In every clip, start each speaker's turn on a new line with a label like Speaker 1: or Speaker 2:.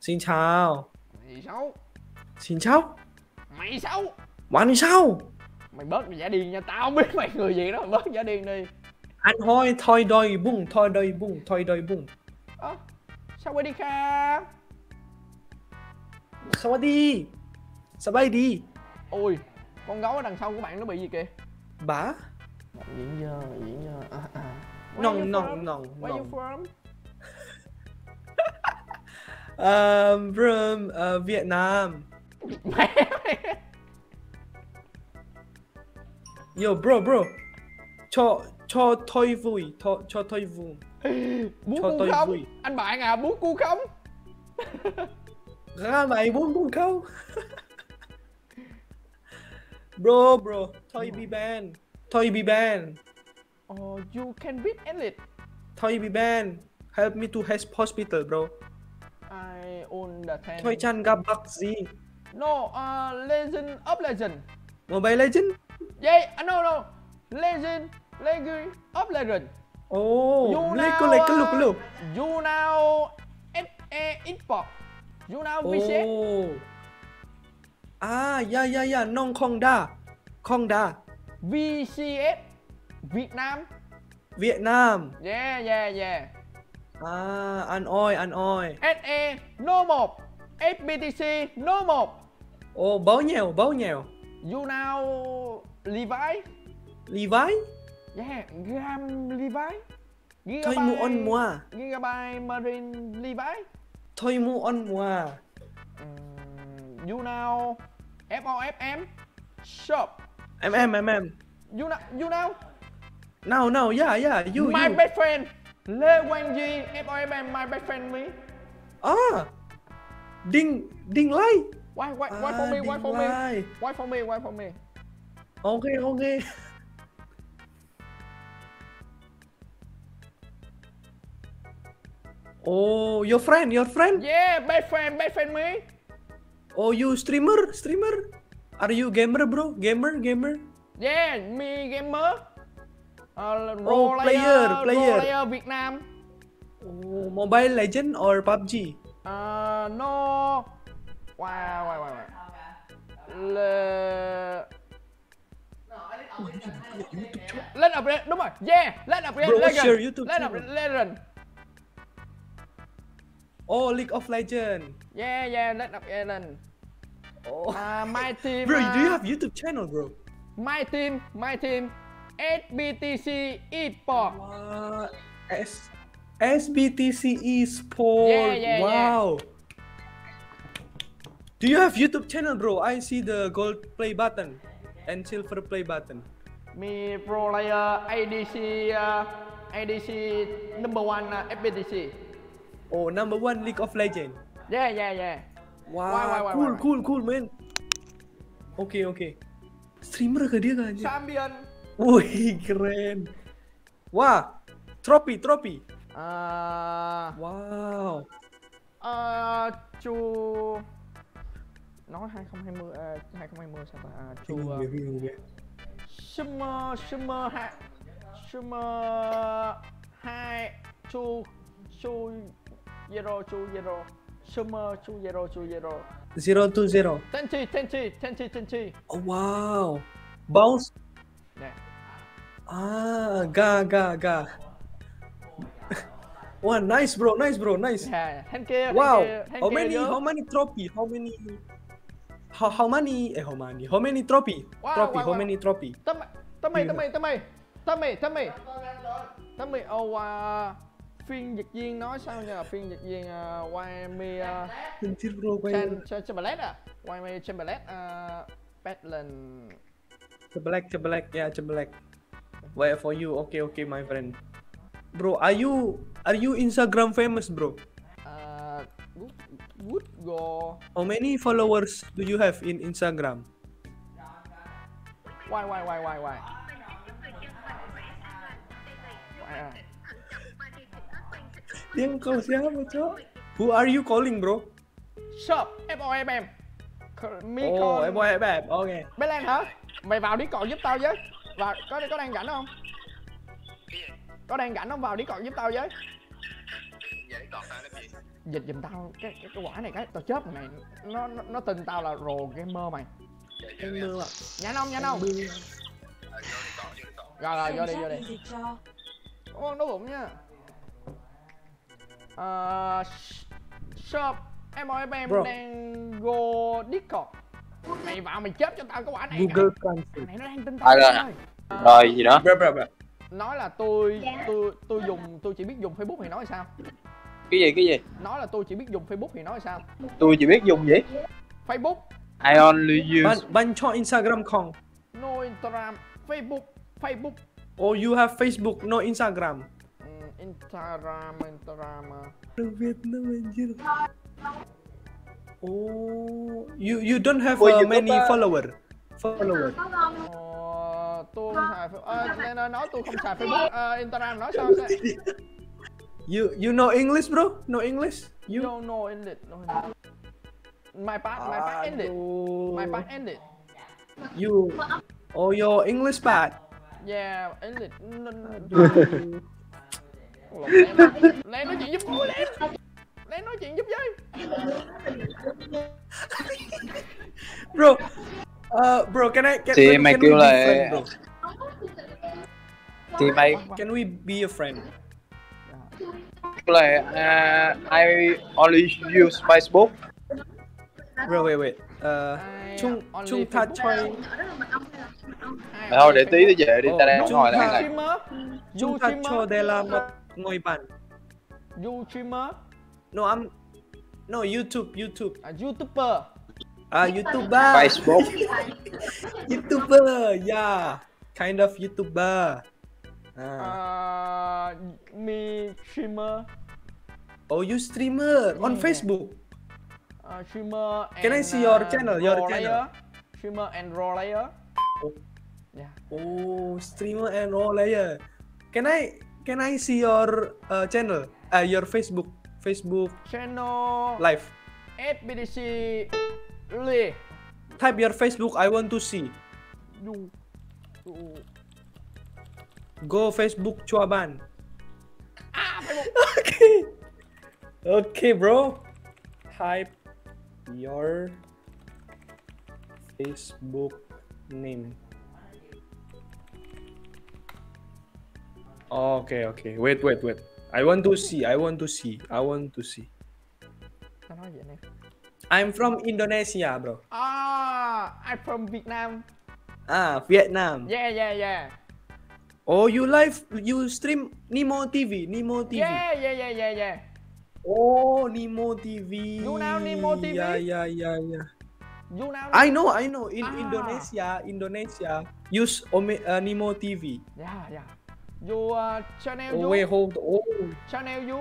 Speaker 1: Xin chào.
Speaker 2: Mày xấu
Speaker 1: Xin chào.
Speaker 2: Mày xấu
Speaker 1: Bạn sao?
Speaker 2: Mày bớt mày giả điên nha Tao không biết mày người gì đó Mày bớt giả điên đi
Speaker 1: Anh hỏi thôi đôi bung, thôi đôi bung, thôi đôi bung.
Speaker 2: Ơ Sao quay đi kha
Speaker 1: Sao đi? Sao bay đi?
Speaker 2: Ôi Con gấu ở đằng sau của bạn nó bị gì kìa
Speaker 1: Bả?
Speaker 2: Diễn dơ Diễn dơ à, à. Where
Speaker 1: Nòng,
Speaker 2: you
Speaker 1: nòng,
Speaker 2: from?
Speaker 1: Nòng.
Speaker 2: from
Speaker 1: Um, from uh, Vietnam.
Speaker 2: Mẹ mày
Speaker 1: Yo, bro, bro. Cho, cho thôi vui, cho, cho thôi vui.
Speaker 2: Bú
Speaker 1: Cho
Speaker 2: cu
Speaker 1: tôi
Speaker 2: không
Speaker 1: vui.
Speaker 2: Anh bạn à bú cu không
Speaker 1: Ra mày muốn buông không? bro, bro, thôi bị ban. Thôi bị ban.
Speaker 2: Oh you can beat elite
Speaker 1: Thôi bị ban. Help me to hospital, bro.
Speaker 2: I own the ten
Speaker 1: Thôi chăn gặp bác gì?
Speaker 2: No uh, Legend of Legend
Speaker 1: Mobile Legend?
Speaker 2: Yeah uh, no no Legend Legend of Legend
Speaker 1: Oh,
Speaker 2: You
Speaker 1: lấy
Speaker 2: now,
Speaker 1: cái lục lục.
Speaker 2: You now Import You now VCS
Speaker 1: Oh. À, yeah, yeah, yeah, non không đa. Không đa.
Speaker 2: VCS Việt Nam
Speaker 1: Việt Nam.
Speaker 2: Yeah yeah yeah
Speaker 1: À, ăn oi, ăn oi.
Speaker 2: SE No 1 FBTC No 1
Speaker 1: Ồ, báo nhiều, báo nhiều.
Speaker 2: You now Levi
Speaker 1: Levi?
Speaker 2: Yeah Gram Levi
Speaker 1: Thôi mu on mua.
Speaker 2: Gigabyte Marine Levi
Speaker 1: Thôi mu on mua.
Speaker 2: um, You now FOFM Shop
Speaker 1: em em.
Speaker 2: You know You know
Speaker 1: Now, now, yeah, yeah, you,
Speaker 2: My
Speaker 1: you.
Speaker 2: best friend Lê Quang Duy FOFM My best friend me
Speaker 1: Ah, Ding, Ding Lai.
Speaker 2: Why why why
Speaker 1: À,
Speaker 2: for me why for me Why for me why for me
Speaker 1: Ok, ok. Oh, your friend, your friend.
Speaker 2: Yeah best friend best friend me
Speaker 1: Oh, you streamer, streamer. Are you gamer, bro? Gamer, gamer.
Speaker 2: Yeah me gamer uh,
Speaker 1: Oh,
Speaker 2: role
Speaker 1: player,
Speaker 2: player,
Speaker 1: player.
Speaker 2: role player Việt Nam
Speaker 1: Oh, Mobile Legend or PUBG?
Speaker 2: uh, No Wow wow wow Le... Lên up đúng rồi Yeah lên up
Speaker 1: what's
Speaker 2: legend lên up legend
Speaker 1: Oh, League of Legend.
Speaker 2: Yeah yeah lên up legend
Speaker 1: Oh.
Speaker 2: uh, My team
Speaker 1: Bro, do you
Speaker 2: uh,
Speaker 1: have YouTube channel, bro?
Speaker 2: My team My team SBTC Esport
Speaker 1: What? S SBTC Esport.
Speaker 2: Yeah, yeah, yeah.
Speaker 1: wow. Do you have YouTube channel, bro? I see the gold play button and silver play button.
Speaker 2: Me pro player ADC uh, ADC number one uh, FBTC
Speaker 1: Oh, number one League of Legend.
Speaker 2: Yeah yeah yeah
Speaker 1: Wow,
Speaker 2: Why, why, why,
Speaker 1: cool, cool, cool, man. Okay, okay. Streamer ke dia kan?
Speaker 2: Champion
Speaker 1: Wih, keren. Wah, trophy, trophy.
Speaker 2: uh,
Speaker 1: Wow.
Speaker 2: uh, chu nói 2020 uh, 2020 sao ta uh, chu uh. Summer Summer ha Summer hai chu chu zero chu zero Summer chu zero chu zero
Speaker 1: Zero to zero.
Speaker 2: Tenchi Tenchi Tenchi Tenchi
Speaker 1: Oh, wow. Bounce.
Speaker 2: Nè
Speaker 1: Ah, ga, ga, ga. Wah, nice bro, nice bro, nice.
Speaker 2: yeah, Thanh kia
Speaker 1: Wow.
Speaker 2: Thanh kia,
Speaker 1: How many,
Speaker 2: kia
Speaker 1: how many trophy? How many? How, how many? Eh, how many? How many trophy?
Speaker 2: Wow,
Speaker 1: trophy.
Speaker 2: wow,
Speaker 1: how
Speaker 2: wow.
Speaker 1: many trophy?
Speaker 2: Mì
Speaker 1: Gì
Speaker 2: Tắm
Speaker 1: vậy?
Speaker 2: mì Tắm mì Tắm mì Tắm mì Tắm mì Ồ à, Phiên dịch viên nói sao nhờ Phiên dịch viên uh, me uh, Chamberlain à Why me Chamberlain uh, Badland
Speaker 1: Cebelek, cebelek, yeah, cebelek. Wait for you. Okay, okay, my friend. Bro, are you are you Instagram famous, bro?
Speaker 2: uh, Good Good go
Speaker 1: How many followers do you have in Instagram?
Speaker 2: Why why why why why Why?
Speaker 1: Dia kau siapa, cok? Who are you calling, bro?
Speaker 2: Shop F-O-M-M
Speaker 1: Oh, em. Okay.
Speaker 2: Bé Lan hả? Mày vào Discord giúp tao với Và có có đang rảnh không? Có đang rảnh không vào Discord giúp tao với
Speaker 3: Vậy còn tao làm gì?
Speaker 2: dịch giùm tao cái cái, cái quả này cái tao rồi mày nó nó, nó tin tao là rồ gamer mày
Speaker 1: Em mơ ạ.
Speaker 2: nhanh không nhanh không rồi rồi vô đi vô đi? Cảm ơn đói bụng nha Ờ, sh- Shop Em ơi em,
Speaker 1: Bro.
Speaker 2: đang go Discord Mày vào mày chết cho tao cái quả này
Speaker 1: Google
Speaker 2: này nó đang tin tao thôi.
Speaker 4: Rồi gì đó.
Speaker 2: Nói là tôi tôi tôi dùng tôi chỉ biết dùng Facebook thì nói sao
Speaker 4: Cái gì cái gì
Speaker 2: Nói là tôi chỉ biết dùng Facebook thì nói sao
Speaker 4: Tôi chỉ biết dùng gì
Speaker 2: Facebook
Speaker 4: I only
Speaker 1: Ban,
Speaker 4: use
Speaker 1: ban cho Instagram không?
Speaker 2: No Instagram Facebook Facebook
Speaker 1: Oh, you have Facebook, no Instagram.
Speaker 2: ừ, Instagram Instagram.
Speaker 1: Orang Vietnam anjir. Oh, you you don't have uh, many
Speaker 4: á.
Speaker 1: follower. Follower.
Speaker 2: Ờ, tôi không xài Fa- ờ, nên là nói tôi không xài Facebook Ờ, Instagram nói sao sẽ
Speaker 1: You you know English, bro? No English? You?
Speaker 2: No, no, ended. No, ended. My part, my part ended.
Speaker 1: Aduh.
Speaker 2: My part ended.
Speaker 1: You. Oh, your English bad.
Speaker 2: Yeah, ended. N- n-
Speaker 1: Aduh.
Speaker 2: Lên, lên nói chuyện giúp tôi, lên. Lên nói chuyện giúp với.
Speaker 1: bro. Uh, bro, can I can,
Speaker 4: Thì
Speaker 1: can,
Speaker 4: mày
Speaker 1: can
Speaker 4: kêu
Speaker 1: we
Speaker 4: là-
Speaker 1: be friend, bro?
Speaker 4: Thì mày
Speaker 1: Can we be a friend?
Speaker 4: là uh, I only use Facebook
Speaker 1: Bro, wait, wait. Uh,
Speaker 2: I
Speaker 1: Chung ta
Speaker 2: Facebook.
Speaker 1: choi.
Speaker 4: Thôi để tí tới về đi ta đang
Speaker 1: ta-
Speaker 4: đang này
Speaker 2: streamer.
Speaker 1: cho de la một ngồi bàn.
Speaker 2: You streamer.
Speaker 1: No, I'm no YouTube, YouTube.
Speaker 2: À, YouTuber.
Speaker 1: Ah, YouTuber.
Speaker 4: Facebook
Speaker 1: YouTuber, yeah. Kind of YouTuber. Ah.
Speaker 2: À, me streamer.
Speaker 1: Oh, you streamer on
Speaker 2: Yeah.
Speaker 1: Facebook.
Speaker 2: Uh, streamer and
Speaker 1: Can I see your
Speaker 2: uh,
Speaker 1: channel, your
Speaker 2: role
Speaker 1: channel?
Speaker 2: Streamer and role player.
Speaker 1: Oh.
Speaker 2: Yeah.
Speaker 1: Oh, streamer and role player. Can I can I see your uh, channel? Uh, your Facebook Facebook
Speaker 2: Channel
Speaker 1: live.
Speaker 2: SBDC Lee.
Speaker 1: Type your Facebook. I want to see.
Speaker 2: You. you.
Speaker 1: Go Facebook Chuaban.
Speaker 2: Ah,
Speaker 1: okay. Okay, bro. Type your Facebook name. Okay, okay. Wait, wait, wait. I want to see. I want to see. I want to see. I'm from Indonesia, bro.
Speaker 2: Ah, I'm from Vietnam.
Speaker 1: Ah, Vietnam.
Speaker 2: Yeah, yeah, yeah.
Speaker 1: Oh, you live, you stream Nemo TV, Nemo TV.
Speaker 2: Yeah, yeah, yeah, yeah, yeah.
Speaker 1: Oh, Nemo TV.
Speaker 2: You know Nemo TV?
Speaker 1: Yeah, yeah, yeah, yeah.
Speaker 2: You know?
Speaker 1: I know, I know. In
Speaker 2: Ah.
Speaker 1: Indonesia, Indonesia use Ome, uh, Nemo TV.
Speaker 2: Yeah, yeah. You uh, channel
Speaker 1: Oh,
Speaker 2: you.
Speaker 1: wait, hold. Oh,
Speaker 2: Channel you.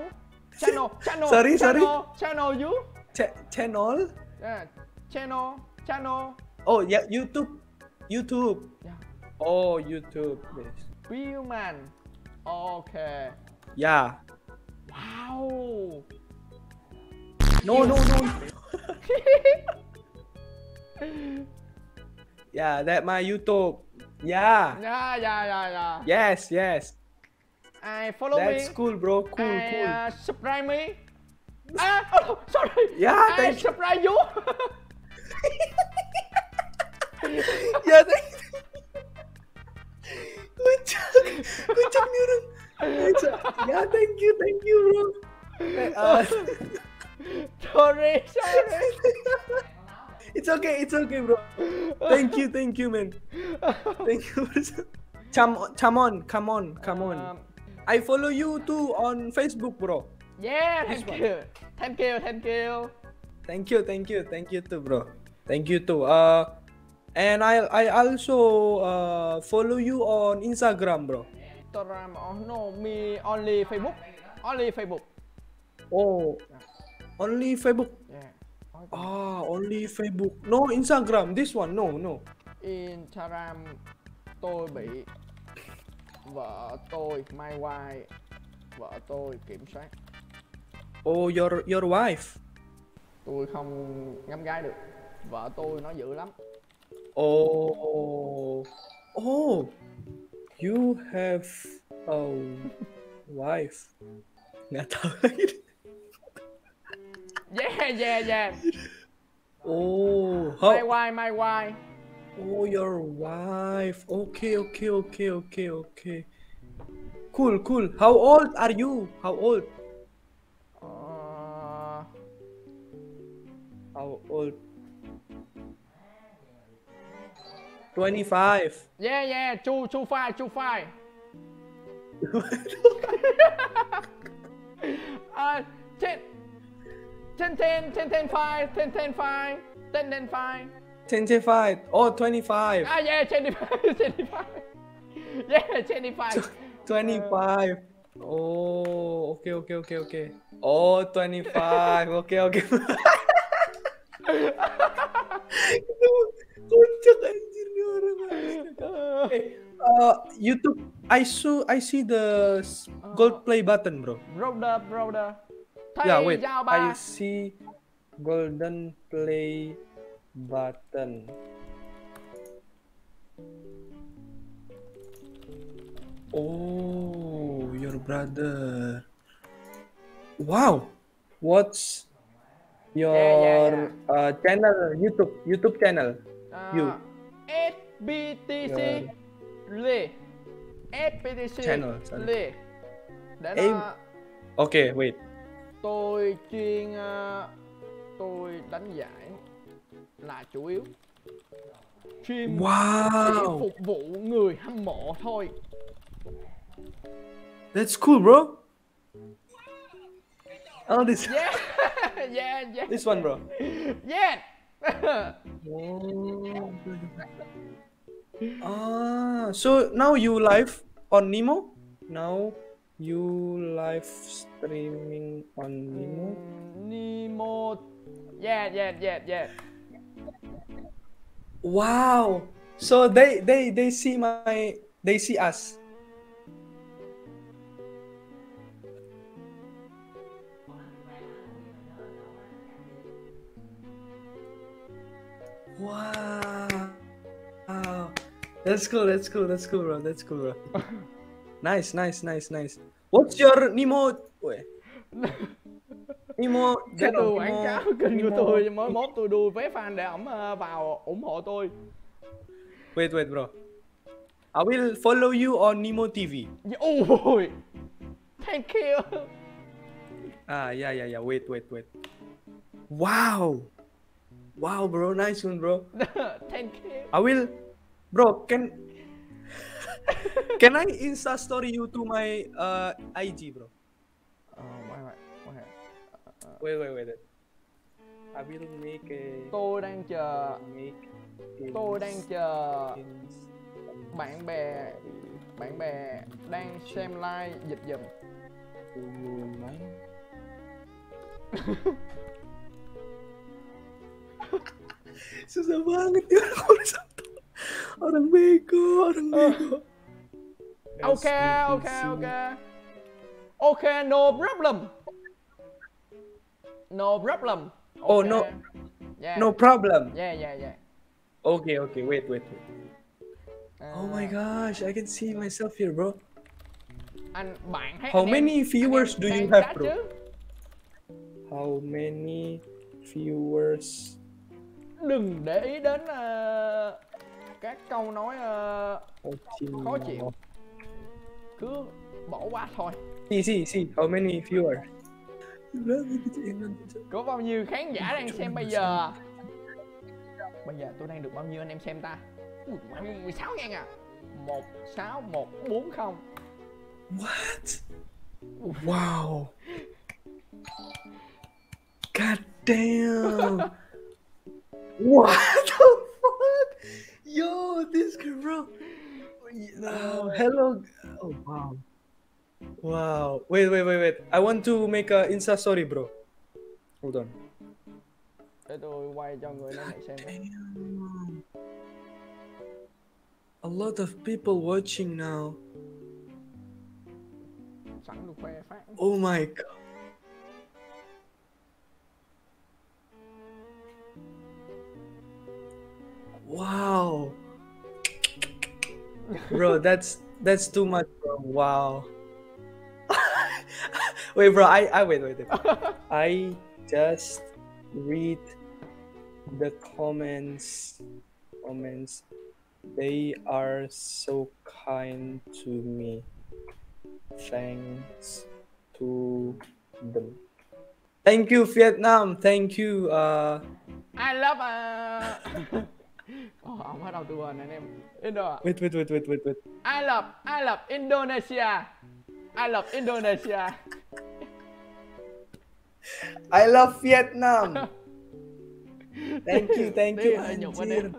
Speaker 2: Channel, channel.
Speaker 1: Sorry, sorry.
Speaker 2: channel, Channel you.
Speaker 1: Ch- channel.
Speaker 2: Yeah. Channel, channel.
Speaker 1: Oh, yeah, YouTube, YouTube.
Speaker 2: Yeah.
Speaker 1: Oh, YouTube. Yes.
Speaker 2: Billman. Okay.
Speaker 1: Yeah.
Speaker 2: Wow.
Speaker 1: No, no, no. yeah, that my YouTube. Yeah.
Speaker 2: Yeah, yeah, yeah, yeah.
Speaker 1: Yes, yes.
Speaker 2: I follow
Speaker 1: That's
Speaker 2: me.
Speaker 1: cool, bro. Cool,
Speaker 2: I
Speaker 1: cool.
Speaker 2: uh, subscribe me. Ah, oh, sorry.
Speaker 1: Yeah,
Speaker 2: I
Speaker 1: thank you.
Speaker 2: you.
Speaker 1: yeah, thank Good job. Good job, job. Yeah, thank you, thank you, bro. Uh,
Speaker 2: sorry, sorry.
Speaker 1: it's okay, it's okay, bro. Thank you, thank you, man. Thank you. Come come on, come on, come on.
Speaker 2: Um,
Speaker 1: I follow you too on Facebook, bro.
Speaker 2: Yeah,
Speaker 1: This
Speaker 2: thank
Speaker 1: one.
Speaker 2: you. Thank you, thank you.
Speaker 1: Thank you, thank you, thank you too, bro. Thank you too. Uh, and I I also uh follow you on Instagram, bro.
Speaker 2: Instagram, oh no, me only Facebook. Only Facebook.
Speaker 1: Oh, only Facebook.
Speaker 2: Yeah.
Speaker 1: Ah, only Facebook. No Instagram. This one, no, no.
Speaker 2: Instagram tôi bị vợ tôi mai quai vợ tôi kiểm soát
Speaker 1: Oh, your your wife.
Speaker 2: tôi không ngắm gái được vợ tôi nó dữ lắm
Speaker 1: Oh, oh, you have a wife. Tahu lagi.
Speaker 2: Yeah, yeah, yeah.
Speaker 1: Oh,
Speaker 2: My
Speaker 1: how?
Speaker 2: wife, my wife.
Speaker 1: Oh, your wife. Okay, okay, okay, okay, okay. Cool, cool. How old are you? How old? how old? 25.
Speaker 2: Yeah, yeah, two, two five, two five. uh, 10, 10, 10, 10, 10, 5, 10, 10, 5, 10, 10, 5.
Speaker 1: 10, 10, 5. Oh, 25.
Speaker 2: Ah, yeah, 25, 25. yeah, 25.
Speaker 1: 25. Uh, oh, okay, okay, okay, okay. Oh, 25. okay, okay. Kocak anjir nih orang. Eh, uh, YouTube, I saw, I see the s- gold play button, bro.
Speaker 2: Brother, brother. Thầy
Speaker 1: Yeah, wait. I see golden play button. Oh, your brother. Wow. What's your
Speaker 2: yeah,
Speaker 1: Uh, channel? YouTube, YouTube channel.
Speaker 2: À,
Speaker 1: You.
Speaker 2: SBTC
Speaker 1: Yeah.
Speaker 2: Lê. SBTC
Speaker 1: Channel.
Speaker 2: Lê. Để
Speaker 1: Em-
Speaker 2: nó
Speaker 1: Okay, wait.
Speaker 2: tôi chuyên ờ, tôi đánh giải là chủ yếu. Stream
Speaker 1: Wow,
Speaker 2: phục vụ người hâm mộ thôi.
Speaker 1: that's cool, bro. Oh, this
Speaker 2: Yeah. yeah, yeah.
Speaker 1: this one, bro.
Speaker 2: Yeah.
Speaker 1: Oh. Ah, so now you live on Nemo? Now you live streaming on Nemo?
Speaker 2: Nemo. Yeah, yeah, yeah, yeah.
Speaker 1: Wow. So they they they see my they see us. Wow. Wow. That's cool. That's cool. That's cool, bro. That's cool, bro. nice, nice, nice, nice. What's your Nemo? Wait. Nemo.
Speaker 2: Cái
Speaker 1: channel,
Speaker 2: quảng cáo kênh của tôi mới mốt tôi đuôi vé fan để ổng vào ủng hộ tôi.
Speaker 1: Wait, wait, bro. I will follow you on Nemo TV.
Speaker 2: Oh Ôi. Thank you.
Speaker 1: Ah, yeah, yeah, yeah. Wait, wait, wait. Wow. Wow, bro. Nice one, bro.
Speaker 2: Thank you.
Speaker 1: I will, bro. Can can I Insta story you to my uh IG, bro?
Speaker 2: Ờ, quay lại, quay lại.
Speaker 1: Wait, wait, wait. wait. I will make a
Speaker 2: Tôi đang chờ
Speaker 1: make.
Speaker 2: tôi đang chờ bạn bè bạn bè đang xem live dịch dùm.
Speaker 1: Susah banget ya orang satu. Orang bego, orang bego.
Speaker 2: Ok, ok, ok. Ok, no problem. No problem.
Speaker 1: Oh, no.
Speaker 2: Yeah.
Speaker 1: No problem.
Speaker 2: Yeah, yeah, yeah.
Speaker 1: Okay, okay, wait, wait, wait. Oh my gosh, I can see myself here, bro.
Speaker 2: Anh bạn thấy
Speaker 1: How many viewers do you have, bro?
Speaker 2: chứ?
Speaker 1: How many viewers?
Speaker 2: Đừng để ý đến ờ, các câu nói ờ, Khó chịu. cứ bỏ qua thôi.
Speaker 1: See, see, see. How many viewers?
Speaker 2: Có bao nhiêu khán giả đang xem bây giờ? Bây giờ tôi đang được bao nhiêu anh em xem ta? Ui, 16 ngàn à 16140
Speaker 1: What? Wow. God damn. what the fuck? Yo, this girl, bro. Uh, hello. Oh, wow. Wow. Wait, wait, wait, wait. I want to make a Insta story, bro. Hold on.
Speaker 2: Để tôi quay cho người lên xem
Speaker 1: Damn. A lot of people watching now.
Speaker 2: Sẵn được khoe phát
Speaker 1: Oh my god. Wow. Bro, that's that's too much, bro. Wow. wait, bro. I I wait, wait, wait. I just read the comments. Comments. They are so kind to me. Thanks to them. Thank you, Vietnam. Thank you. Uh,
Speaker 2: I love uh... Đầu từ quên anh em Indo
Speaker 1: wait, wait, wait, wait, wait, wait.
Speaker 2: I love, I love Indonesia I love Indonesia
Speaker 1: I love Vietnam. thank you, thank you. Anjir.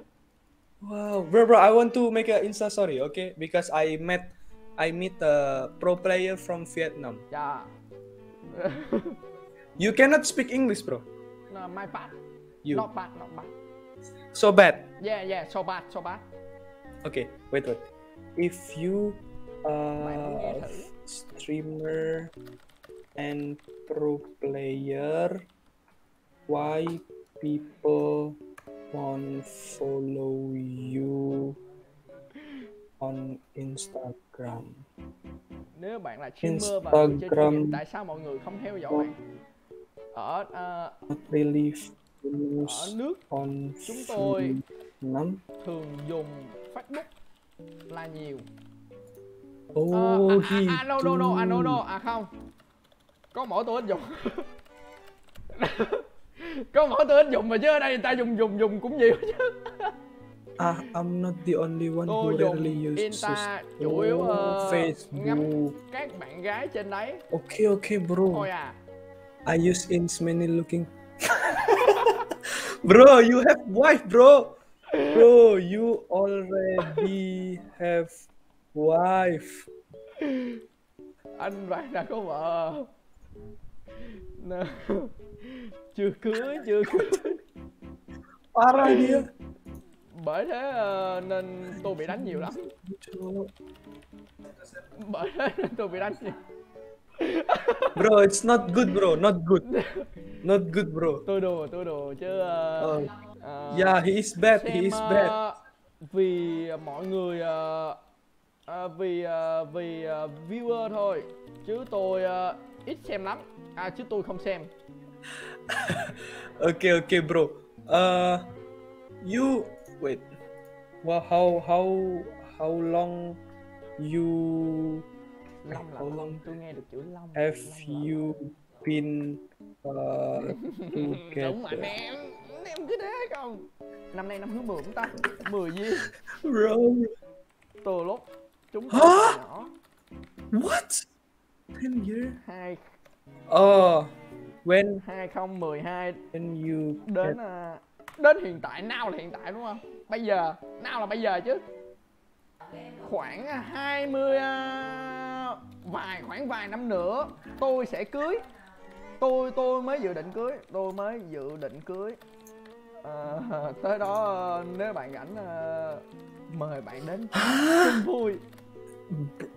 Speaker 1: Wow, bro, bro, I want to make a Insta story, okay? Because I met, I meet a pro player from Vietnam.
Speaker 2: Dạ
Speaker 1: You cannot speak English, bro.
Speaker 2: no, My bad
Speaker 1: You
Speaker 2: Not bad, not bad
Speaker 1: so bad.
Speaker 2: Yeah, yeah, so bad, so bad
Speaker 1: Okay, wait, wait. If you
Speaker 2: Mày muốn nghe
Speaker 1: uh, streamer and pro player, why people won't follow you on Instagram?
Speaker 2: Nếu bạn là streamer và người chơi
Speaker 1: Instagram.
Speaker 2: Tại sao mọi người không theo dõi bạn Ở ờ,
Speaker 1: Not really
Speaker 2: ở nước Chúng tôi- thường dùng Facebook là nhiều.
Speaker 1: Oh,
Speaker 2: Ờ, à, à, à, no, no, no, à, no, no, à không. Có mỗi tôi ít dùng. Có mỗi tôi ít dùng mà chứ ở đây người ta dùng dùng dùng cũng nhiều chứ.
Speaker 1: Ah, I'm not the only one
Speaker 2: Tôi
Speaker 1: who rarely uses
Speaker 2: Insta chủ yếu ngắm
Speaker 1: Facebook.
Speaker 2: các bạn gái trên đấy.
Speaker 1: Okay, okay, bro.
Speaker 2: thôi à.
Speaker 1: I use ins many looking. bro, you have wife, bro. Bro, you already have wife.
Speaker 2: anh bạn đã có vợ Nè. chưa cưới chưa cưới
Speaker 1: Parah dia.
Speaker 2: bởi thế ờ, nên tôi bị đánh nhiều lắm bởi thế nên tôi bị đánh nhiều
Speaker 1: Bro, it's not good, bro. Not good. Not good, bro.
Speaker 2: tôi đùa tôi đùa chứ
Speaker 1: Oh,
Speaker 2: ờ,
Speaker 1: yeah, he is bad. He
Speaker 2: xem
Speaker 1: is
Speaker 2: ờ,
Speaker 1: bad.
Speaker 2: vì mọi người ờ, ờ, vì ờ, vì ờ, viewer thôi chứ tôi ờ, ít xem lắm à chứ tôi không xem
Speaker 1: Okay, okay, bro. Uh, you wait. Well, how how how long you
Speaker 2: long
Speaker 1: How
Speaker 2: long tôi nghe được chữ long
Speaker 1: have
Speaker 2: long
Speaker 1: you been uh,
Speaker 2: đúng anh
Speaker 1: together,
Speaker 2: em anh em cứ thế không? Năm nay năm thứ 10 chúng ta 10 gì?
Speaker 1: Bro?
Speaker 2: từ lúc chúng ta nhỏ.
Speaker 1: What? Ten year?
Speaker 2: hai.
Speaker 1: Oh, when
Speaker 2: 2012
Speaker 1: when you
Speaker 2: đến à, đến hiện tại nào là hiện tại đúng không? Bây giờ nào là bây giờ chứ. Khoảng à, 20 à, vài khoảng vài năm nữa tôi sẽ cưới tôi tôi mới dự định cưới tôi mới dự định cưới Ờ, tới đó nếu bạn rảnh ờ, mời bạn đến chung vui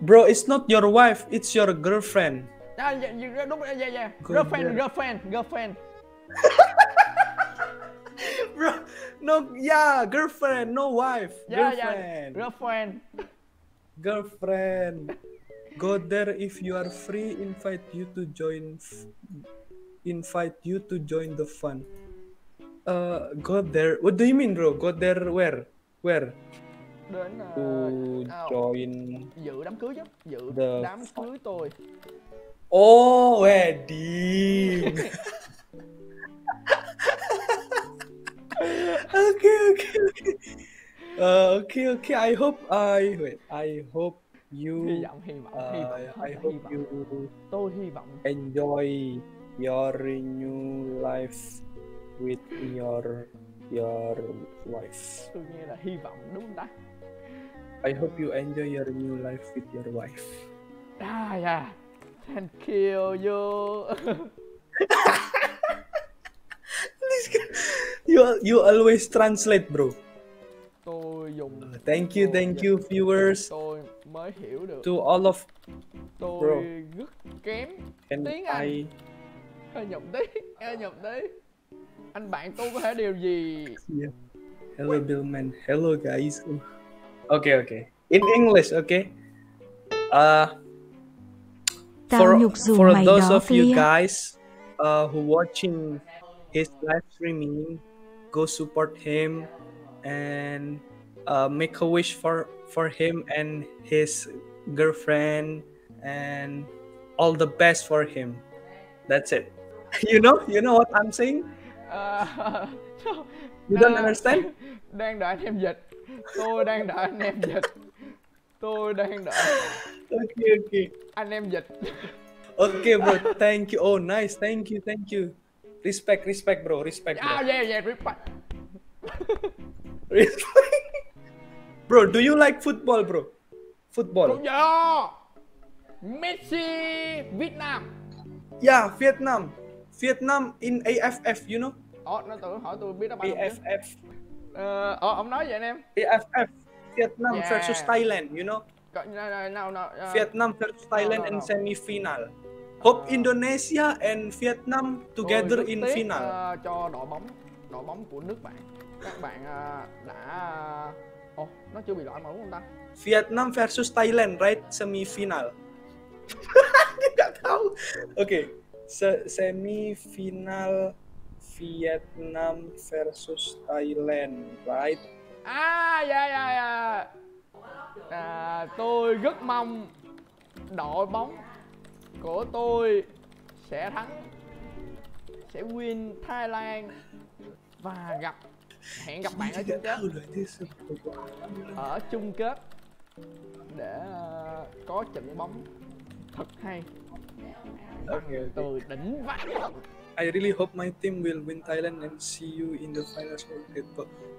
Speaker 1: bro? It's not your wife. It's your girlfriend.
Speaker 2: à, dạ, dạ, đúng rồi dạ, dạ.
Speaker 1: Good
Speaker 2: girlfriend
Speaker 1: girl.
Speaker 2: girlfriend girlfriend
Speaker 1: Bro, no, yeah, girlfriend, no wife.
Speaker 2: dạ
Speaker 1: girlfriend.
Speaker 2: girlfriend
Speaker 1: girlfriend go there if you are free invite you to join invite you to join the fun. Uh go there what do you mean bro? Go there where? Where?
Speaker 2: Đến
Speaker 1: to
Speaker 2: ờ, à,
Speaker 1: join
Speaker 2: dự đám cưới chứ? Dự
Speaker 1: The
Speaker 2: đám cưới tôi.
Speaker 1: Oh wedding. Okay okay okay. Uh, okay okay. I hope i wait i hope you
Speaker 2: hy vọng hy vọng hy
Speaker 1: uh, i
Speaker 2: hy
Speaker 1: hope
Speaker 2: vọng
Speaker 1: you
Speaker 2: tôi hy vọng
Speaker 1: enjoy your new life with your your wife.
Speaker 2: tôi nghe là hy vọng đúng không ta
Speaker 1: I hope you enjoy your new life with your wife.
Speaker 2: ah yeah thank you you
Speaker 1: You you always translate, bro.
Speaker 2: tôi dùng
Speaker 1: Thank you, thank you, viewers.
Speaker 2: Tôi mới hiểu được
Speaker 1: To all of
Speaker 2: tôi
Speaker 1: bro.
Speaker 2: rất kém
Speaker 1: and
Speaker 2: Tiếng Anh.
Speaker 1: I
Speaker 2: hơi nhầm tí hơi nhầm tí anh bạn tôi có thể điều gì
Speaker 1: yeah. Hello, Billman. Hello, guys. Okay, okay. In English, okay. Uh, for for those of you guys uh, who watching his live streaming, go support him and uh, make a wish for for him and his girlfriend and all the best for him. That's it. You know, you know what I'm saying?
Speaker 2: Uh, ờ,
Speaker 1: You don't
Speaker 2: ờ,
Speaker 1: understand?
Speaker 2: đang đợi anh em dịch tôi đang đợi anh em dịch tôi đang đợi
Speaker 1: Okay, okay.
Speaker 2: anh em dịch
Speaker 1: Okay, bro. Thank you. Oh, nice. Thank you. Thank you. Respect, respect, bro. Respect,
Speaker 2: à
Speaker 1: bro.
Speaker 2: yeah yeah respect
Speaker 1: Respect. Bro, do you like football, bro? Football.
Speaker 2: Đúng chưa Messi Việt Nam
Speaker 1: Yeah, Vietnam. Vietnam in AFF, you know?
Speaker 2: Ồ, nó tự hỏi tôi biết không chứ?
Speaker 1: AFF.
Speaker 2: Ờ, ờ, ông nói vậy anh em
Speaker 1: AFF. Vietnam
Speaker 2: Yeah.
Speaker 1: versus Thailand, you know?
Speaker 2: Có- no, no, no, no, uh,
Speaker 1: Vietnam versus Thailand
Speaker 2: no,
Speaker 1: in
Speaker 2: no.
Speaker 1: semi-final. Hope Indonesia and Vietnam together in
Speaker 2: tiếc,
Speaker 1: final.
Speaker 2: ờ, cho đội bóng đội bóng của nước bạn các bạn ờ, đã ồ nó chưa bị loại mà đúng không ta
Speaker 1: Vietnam versus Thailand, right? Semi-final. Nggak tahu. Okay. Se- semi-final Vietnam versus Thailand, right?
Speaker 2: à dạ dạ dạ à, tôi rất mong đội bóng của tôi sẽ thắng sẽ win Thái Lan và gặp hẹn gặp bạn ở chung kết ở chung kết để ờ, có trận bóng thật hay
Speaker 1: Okay, okay.
Speaker 2: từ đỉnh vãi
Speaker 1: I really hope my team will win Thailand and see you in the finals for it.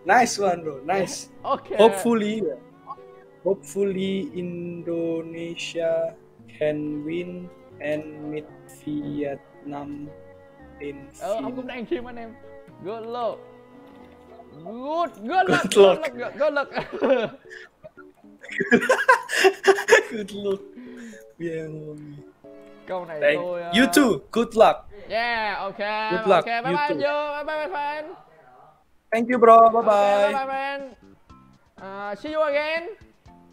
Speaker 1: Nice one, bro. Nice.
Speaker 2: ok
Speaker 1: Hopefully, hopefully Indonesia can win and meet Vietnam in
Speaker 2: ờ, ông cũng đang stream anh em good luck good good luck
Speaker 1: Good luck.
Speaker 2: good luck, good luck.
Speaker 1: Good luck. Yeah, mommy.
Speaker 2: câu này
Speaker 1: Thank
Speaker 2: tôi ờ,
Speaker 1: you too. Good luck.
Speaker 2: yeah ok
Speaker 1: Good luck,
Speaker 2: ok bye
Speaker 1: you
Speaker 2: bye
Speaker 1: too.
Speaker 2: you bye bye my friend
Speaker 1: Thank you, bro. Bye
Speaker 2: okay, bye
Speaker 1: bye.
Speaker 2: bye friend uh, see you again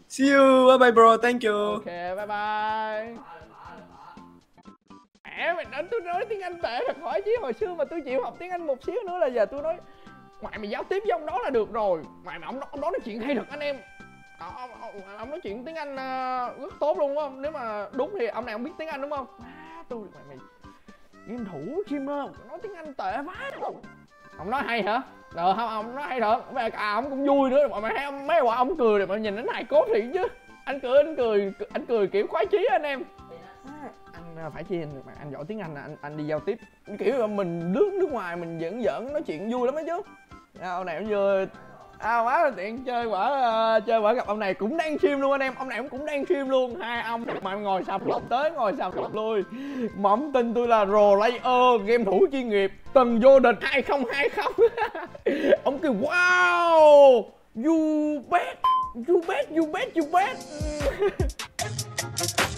Speaker 1: See you. Bye bye, bro. Thank you.
Speaker 2: ok bye bye mẹ mày nói tôi nói tiếng anh tệ thật khỏi chứ hồi xưa mà tôi chịu học tiếng anh một xíu nữa là giờ tôi nói ngoại mày giao tiếp với ông đó là được rồi. Ngoại mà ông đó, ông đó nói chuyện hay thật anh em. Ông, ông, ông, ông nói chuyện tiếng anh uh, rất tốt luôn đúng không? Nếu mà đúng thì ông này ông biết tiếng anh đúng không? À, tôi mày mày game thủ streamer nói tiếng anh tệ quá. Ông nói hay hả? Ờ không ông nói hay thật. Vậy à ông cũng vui nữa. Mà mấy thấy ông mấy quả ông cười rồi mà nhìn đến hài cốt thiệt chứ. Anh cười anh cười anh cười kiểu khoái chí anh em. Anh ờ, phải chi anh anh giỏi tiếng anh à, anh anh đi giao tiếp. Kiểu là mình nước nước ngoài mình vẫn giỡn nói chuyện vui lắm ấy chứ. Dạ, ông này cũng vừa à quá là tiện chơi quả uh, chơi quả gặp ông này cũng đang stream luôn anh em ông này cũng cũng đang stream luôn. Hai ông mà ngồi sập lọc tới ngồi sập lọc lui. Mỏng tin tôi là rồ layer game thủ chuyên nghiệp tần vô địch 2020 ông kêu wow! You bet you bet you bet you bet.